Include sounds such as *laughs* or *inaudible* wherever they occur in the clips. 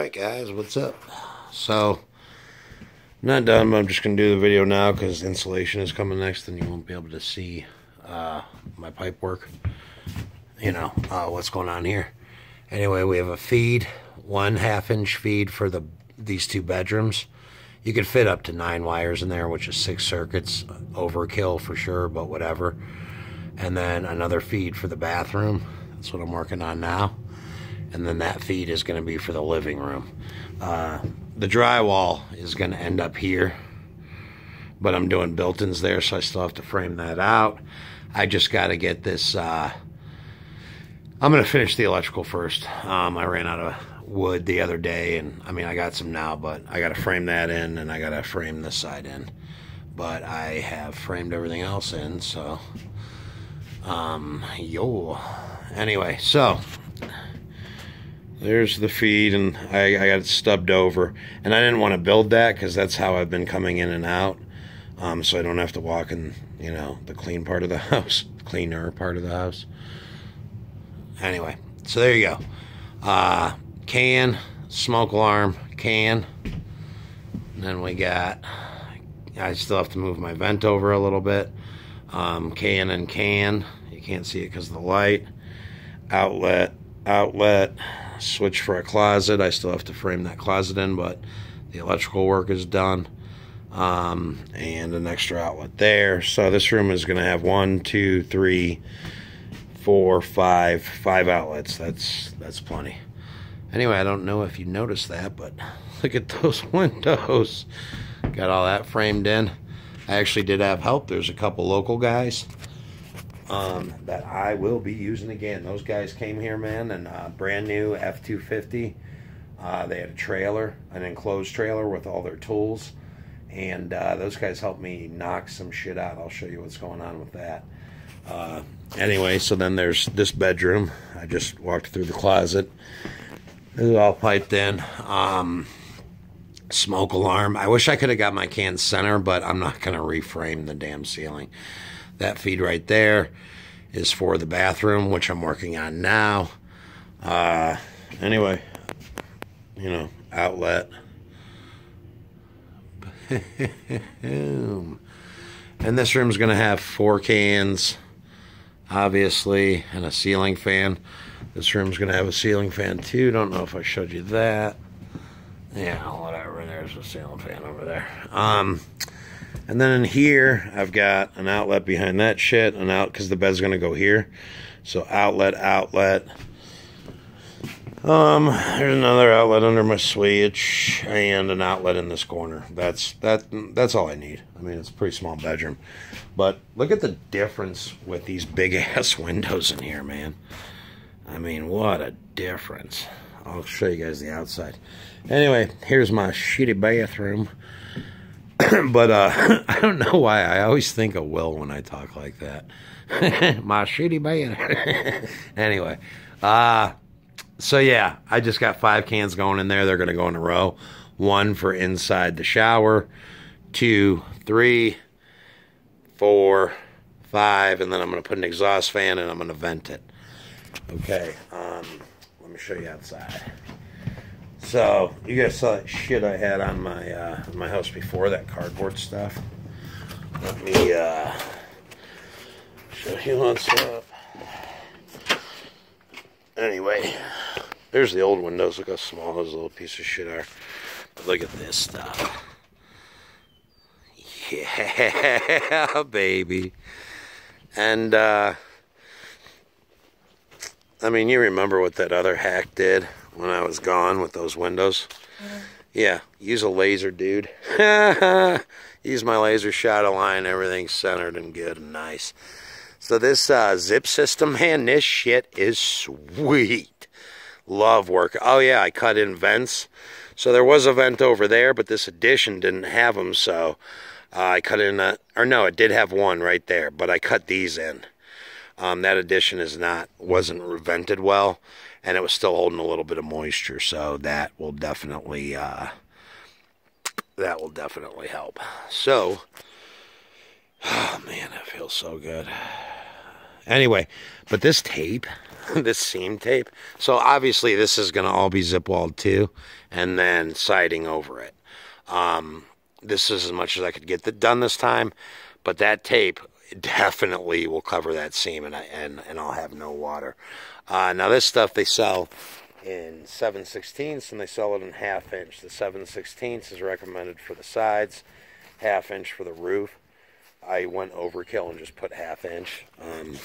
Alright guys, what's up? So, not done, but I'm just going to do the video now because insulation is coming next and you won't be able to see uh, my pipe work. You know, uh, what's going on here. Anyway, we have a feed, one half inch feed for the these two bedrooms. You could fit up to nine wires in there, which is six circuits. Overkill for sure, but whatever. And then another feed for the bathroom. That's what I'm working on now and then that feed is going to be for the living room. Uh, the drywall is going to end up here, but I'm doing built-ins there, so I still have to frame that out. I just got to get this. Uh, I'm going to finish the electrical first. Um, I ran out of wood the other day, and I mean, I got some now, but I got to frame that in, and I got to frame this side in. But I have framed everything else in, so um, yo. Anyway, so there's the feed, and I, I got it stubbed over. And I didn't want to build that because that's how I've been coming in and out. Um, so I don't have to walk in, you know, the clean part of the *laughs* house, cleaner part of the house. Anyway, so there you go. Uh, can, smoke alarm, can. And then we got, I still have to move my vent over a little bit. Um, can and can. You can't see it because of the light. Outlet, outlet, switch for a closet. I still have to frame that closet in, but the electrical work is done. Um, and an extra outlet there. So this room is going to have one, two, three, four, five, five outlets. That's that's plenty. Anyway, I don't know if you noticed that, but *laughs* look at those *laughs* windows. Got all that framed in. I actually did have help. There's a couple local guys um, that I will be using again. Those guys came here, man, and uh, brand new F two fifty. Uh, they had a trailer, an enclosed trailer with all their tools, and uh, those guys helped me knock some shit out. I'll show you what's going on with that. Uh, anyway, so then there's this bedroom. I just walked through the closet. This is all piped in. Um, smoke alarm. I wish I could have got my can center, but I'm not going to reframe the damn ceiling. That feed right there is for the bathroom, which I'm working on now. Uh, anyway, you know, outlet. *laughs* and this room's going to have four cans, obviously, and a ceiling fan. This room's going to have a ceiling fan too. Don't know if I showed you that. Yeah, whatever. There's a ceiling fan over there. Um, and then in here, I've got an outlet behind that shit, an out because the bed's gonna go here. So outlet, outlet. Um, there's another outlet under my switch and an outlet in this corner. That's that. That's all I need. I mean, it's a pretty small bedroom, but look at the difference with these big *laughs* ass windows in here, man. I mean, what a difference. I'll show you guys the outside. Anyway, here's my shitty bathroom. *clears throat* but uh, *laughs* I don't know why I always think of Will when I talk like that. *laughs* My shitty man. *laughs* anyway, uh, so yeah, I just got five cans going in there. They're going to go in a row. One for inside the shower, two, three, four, five, and then I'm going to put an exhaust fan and I'm going to vent it. Okay, um, let me show you outside. So you guys saw that shit I had on my uh, my house before that cardboard stuff. Let me uh, show you what's up. Anyway, there's the old windows. Look how small those little pieces of shit are. But look at this stuff. Yeah, *laughs* baby. And uh, I mean, you remember what that other hack did? When I was gone with those windows. Yeah, use a laser, dude. *laughs* use my laser shot a line, everything's centered and good and nice. So this uh, zip system, man, this shit is sweet. Love work. Oh yeah, I cut in vents. So there was a vent over there, but this addition didn't have them, so uh, I cut in a, or no, it did have one right there, but I cut these in. Um, that addition is not, wasn't vented well and it was still holding a little bit of moisture, so that will definitely uh, that will definitely help. So, oh *sighs* man, that feels so good. Anyway, but this tape, *laughs* this seam tape. So obviously this is going to all be zip walled too, and then siding over it. Um, this is as much as I could get done this time, but that tape definitely will cover that seam, and I, and and I'll have no water. Uh, now this stuff they sell in 7 16ths and they sell it in half inch. The 7 16ths is recommended for the sides, half inch for the roof. I went overkill and just put half inch. Um,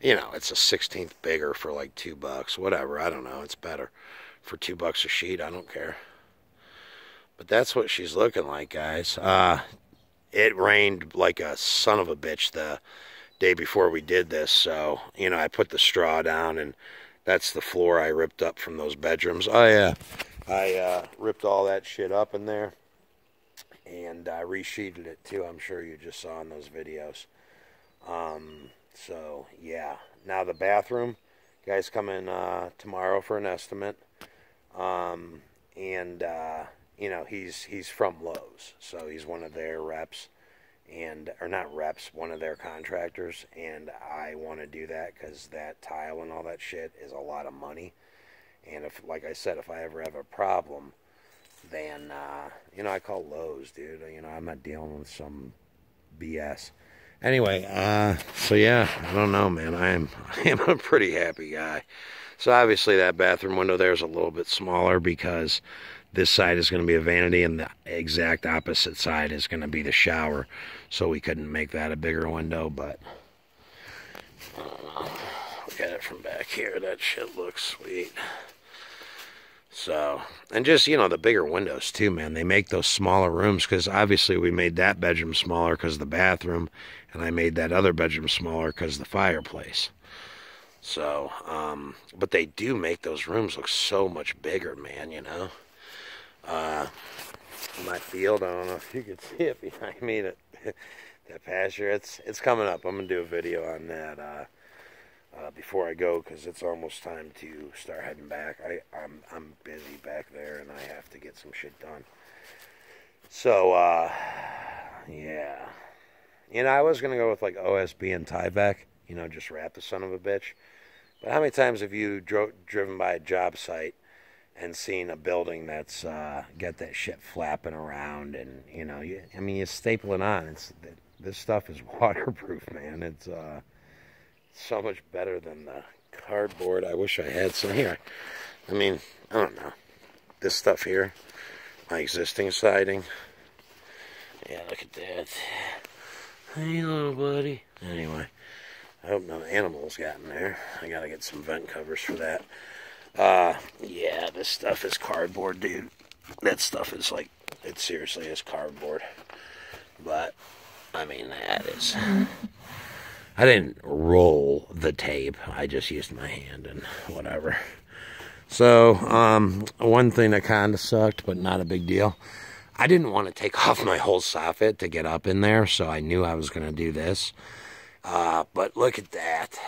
you know, it's a 16th bigger for like two bucks, whatever. I don't know. It's better for two bucks a sheet. I don't care. But that's what she's looking like, guys. Uh, it rained like a son of a bitch the day before we did this. So, you know, I put the straw down and that's the floor I ripped up from those bedrooms. Oh, yeah. I uh, ripped all that shit up in there and I resheeted it too. I'm sure you just saw in those videos. Um, so yeah, now the bathroom, guys come in uh, tomorrow for an estimate, um, and uh, you know he's he's from Lowe's, so he's one of their reps, and or not reps, one of their contractors, and I want to do that because that tile and all that shit is a lot of money, and if like I said, if I ever have a problem then uh, you know I call Lowe's, dude. You know I'm not dealing with some BS. Anyway, uh, so yeah, I don't know, man. I am *laughs* I am a pretty happy guy. So obviously that bathroom window there is a little bit smaller because this side is going to be a vanity and the exact opposite side is going to be the shower. So we couldn't make that a bigger window, but. Uh, Look at it from back here. That shit looks sweet. So, and just, you know, the bigger windows too, man. They make those smaller rooms because obviously we made that bedroom smaller because the bathroom, and I made that other bedroom smaller because the fireplace. So, um, but they do make those rooms look so much bigger, man, you know. Uh, my field, I don't know if you can *laughs* see it behind me, that, *laughs* that pasture, it's, it's coming up. I'm going to do a video on that. Uh, uh, before I go because it's almost time to start heading back. I, I'm, I'm busy back there and I have to get some shit done. So, uh, yeah. You know, I was going to go with like OSB and Tyvek, you know, just wrap the son of a bitch. But how many times have you dro- driven by a job site and seen a building that's uh, got that shit flapping around and, you know, you, I mean, you staple it on. It's, this stuff is *laughs* waterproof, man. It's, uh, so much better than the cardboard. I wish I had some here. I mean, I don't know. This stuff here, my existing siding. Yeah, look at that. Hey, little buddy. Anyway, I hope no animals got in there. I gotta get some vent covers for that. Uh, yeah, this stuff is cardboard, dude. That stuff is like, it seriously is cardboard. But, I mean, that is. I didn't roll the tape. I just used my hand and whatever. So, um, one thing that kind of sucked, but not a big deal. I didn't want to take *laughs* off my whole soffit to get up in there, so I knew I was going to do this. Uh, but look at that.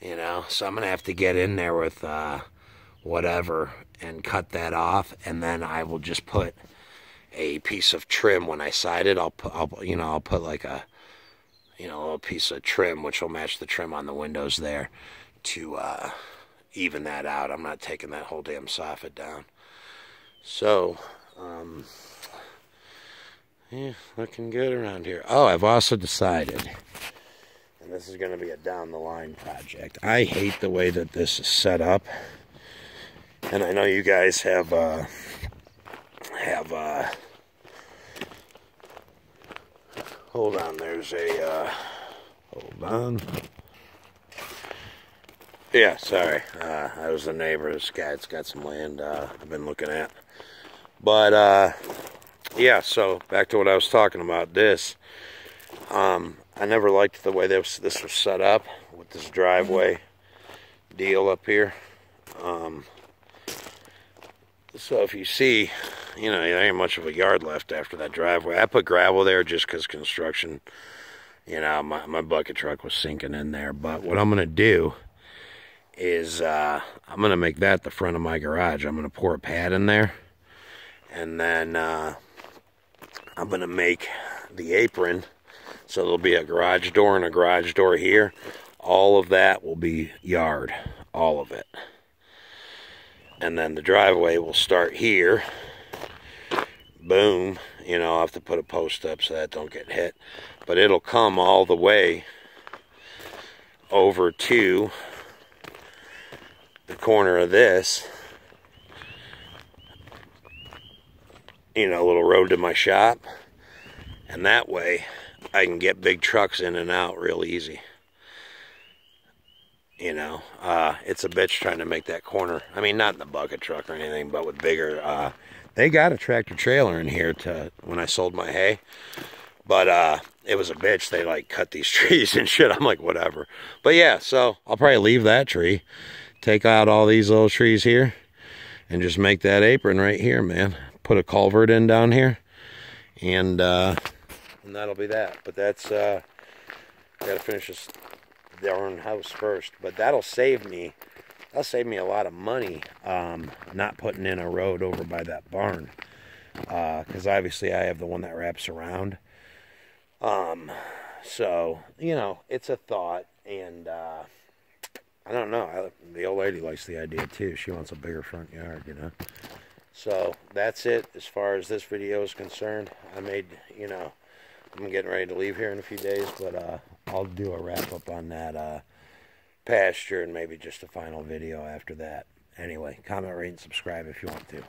You know, so I'm going to have to get in there with uh, whatever and cut that off, and then I will just put a piece of trim when I side it. I'll put, I'll, you know, I'll put like a you know, a little piece of trim, which will match the trim on the windows there to uh, even that out. I'm not taking that whole damn soffit down. So, um, yeah, looking good around here. Oh, I've also decided, and this is going to be a down the line project. I hate the way that this is set up, and I know you guys have uh, have uh, Hold on, there's a, uh, hold on. Yeah, sorry. Uh, I was the neighbor. This guy's got some land uh, I've been looking at. But, uh, yeah, so back to what I was talking about. This, um, I never liked the way this, this was set up with this driveway deal up here. Um, so if you see, you know, there ain't much of a yard left after that driveway. I put gravel there just because construction, you know, my, my bucket truck was sinking in there. But what I'm going to do is uh, I'm going to make that the front of my garage. I'm going to pour a pad in there. And then uh, I'm going to make the apron. So there'll be a garage door and a garage door here. all of that will be yard, all of it. And then the driveway will start here. Boom, you know, I'll have to put a post up so that don't get hit. But it'll come all the way over to the corner of this. You know, a little road to my shop. And that way I can get big trucks in and out real easy. You know, uh, it's a bitch trying to make that corner. I mean, not in the bucket truck or anything, but with bigger. Uh, they got a tractor trailer in here to when I sold my hay, but uh, it was a bitch. They like cut these *laughs* trees and shit. I'm like, whatever. But yeah, so I'll probably leave that tree, take out all these little trees here, and just make that apron right here, man. Put a culvert in down here, and uh, and that'll be that. But that's uh, gotta finish this darn house first. But that'll save me. That'll save me a lot of money. Um, not putting in a road over by that barn. Because uh, obviously I have the one that wraps around. Um, so you know, it's a thought, and uh, I don't know. I, the old lady likes the idea too. She wants a bigger front yard, you know. So that's it as far as this video is concerned. I made, you know, I'm getting ready to leave here in a few days, but uh, I'll do a wrap up on that uh, pasture and maybe just a final video after that. Anyway, comment, rate, and subscribe if you want to.